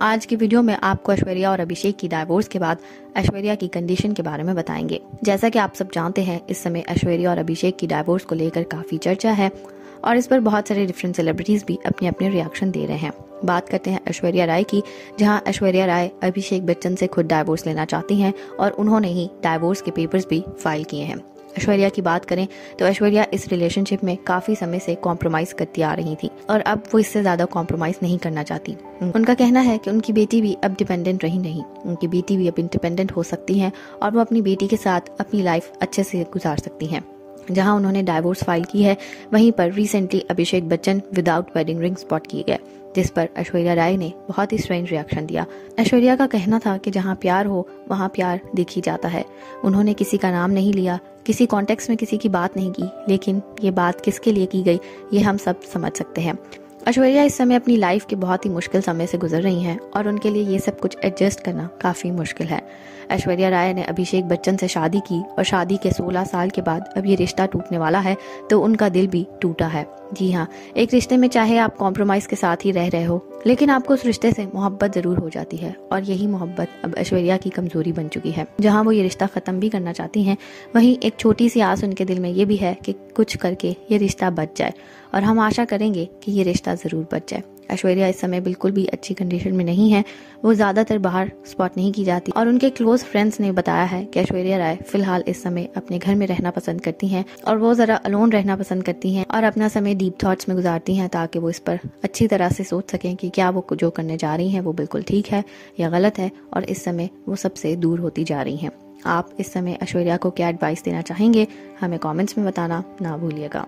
आज की वीडियो में आपको ऐश्वर्या और अभिषेक की डाइवोर्स के बाद ऐश्वर्या की कंडीशन के बारे में बताएँगे। जैसा कि आप सब जानते हैं, इस समय ऐश्वर्या और अभिषेक की डाइवोर्स को लेकर काफ़ी चर्चा है और इस पर बहुत सारे डिफरेंट सेलिब्रिटीज भी अपने अपने रिएक्शन दे रहे हैं। बात करते हैं ऐश्वर्या राय की, जहाँ ऐश्वर्या राय अभिषेक बच्चन से खुद डाइवोर्स लेना चाहती हैं और उन्होंने ही डाइवोर्स के पेपर्स भी फ़ाइल किए हैं। ऐश्वर्या की बात करें तो ऐश्वर्या इस रिलेशनशिप में काफ़ी समय से कॉम्प्रोमाइज करती आ रही थी और अब वो इससे ज़्यादा कॉम्प्रोमाइज नहीं करना चाहती। उनका कहना है कि उनकी बेटी भी अब डिपेंडेंट रही नहीं। उनकी बेटी भी अब इंडिपेंडेंट हो सकती है और वो अपनी बेटी के साथ अपनी लाइफ अच्छे से गुजार सकती हैं। जहाँ उन्होंने डाइवोर्स फ़ाइल की है, वहीं पर recently Abhishek Bachchan without wedding ring spot किए गए, जिस पर ऐश्वर्या राय ने बहुत ही स्ट्रेंज रिएक्शन दिया। ऐश्वर्या का कहना था कि जहाँ प्यार हो, वहाँ प्यार देखी जाता है। उन्होंने किसी का नाम नहीं लिया किसी कॉन्टेक्स्ट में किसी की बात नहीं की, लेकिन ये बात किसके लिए की गई, ये हम सब समझ सकते हैं। ऐश्वर्या इस समय अपनी लाइफ के बहुत ही मुश्किल समय से गुजर रही हैं और उनके लिए ये सब कुछ एडजस्ट करना काफ़ी मुश्किल है। ऐश्वर्या राय ने अभिषेक बच्चन से शादी की और शादी के 16 साल के बाद अब ये रिश्ता टूटने वाला है तो उनका दिल भी टूटा है। जी हाँ एक रिश्ते में चाहे आप कॉम्प्रोमाइज के साथ ही रह रहे हो लेकिन आपको उस रिश्ते से मोहब्बत ज़रूर हो जाती है और यही मोहब्बत अब ऐश्वर्या की कमज़ोरी बन चुकी है। जहाँ वो ये रिश्ता खत्म भी करना चाहती हैं, वहीं एक छोटी सी आस उनके दिल में ये भी है कि कुछ करके ये रिश्ता बच जाए और हम आशा करेंगे कि ये रिश्ता ज़रूर बच जाए। ऐश्वर्या इस समय बिल्कुल भी अच्छी कंडीशन में नहीं है। वो ज़्यादातर बाहर स्पॉट नहीं की जाती। और उनके क्लोज फ्रेंड्स ने बताया है कि ऐश्वर्या राय फ़िलहाल इस समय अपने घर में रहना पसंद करती हैं और वो जरा अलोन रहना पसंद करती हैं और अपना समय डीप थॉट्स में गुजारती हैं ताकि वो इस पर अच्छी तरह से सोच सकें कि क्या वो जो करने जा रही हैं वो बिल्कुल ठीक है या गलत है और इस समय वो सबसे दूर होती जा रही हैं। आप इस समय ऐश्वर्या को क्या एडवाइस देना चाहेंगे, हमें कमेंट्स में बताना ना भूलिएगा।